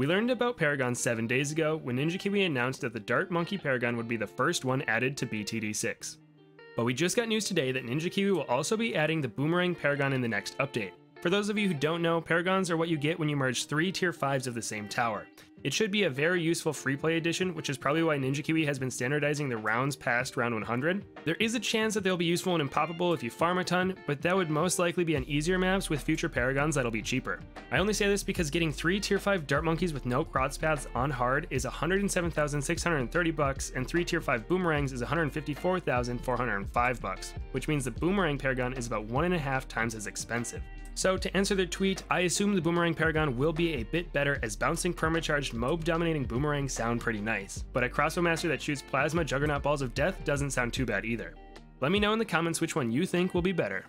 We learned about Paragon 7 days ago when Ninja Kiwi announced that the Dart Monkey Paragon would be the first one added to BTD6. But we just got news today that Ninja Kiwi will also be adding the Boomerang Paragon in the next update. For those of you who don't know, Paragons are what you get when you merge three tier 5s of the same tower. It should be a very useful free play addition, which is probably why Ninja Kiwi has been standardizing the rounds past round 100. There is a chance that they'll be useful and impoppable if you farm a ton, but that would most likely be on easier maps with future Paragons that'll be cheaper. I only say this because getting 3 tier 5 Dart Monkeys with no crosspaths on hard is 107,630 bucks, and 3 tier 5 Boomerangs is 154,405 bucks, which means the Boomerang Paragon is about one and a half times as expensive. So to answer their tweet, I assume the Boomerang Paragon will be a bit better as bouncing permacharged MOAB dominating boomerangs sound pretty nice, but a crossbow master that shoots plasma juggernaut balls of death doesn't sound too bad either. Let me know in the comments which one you think will be better.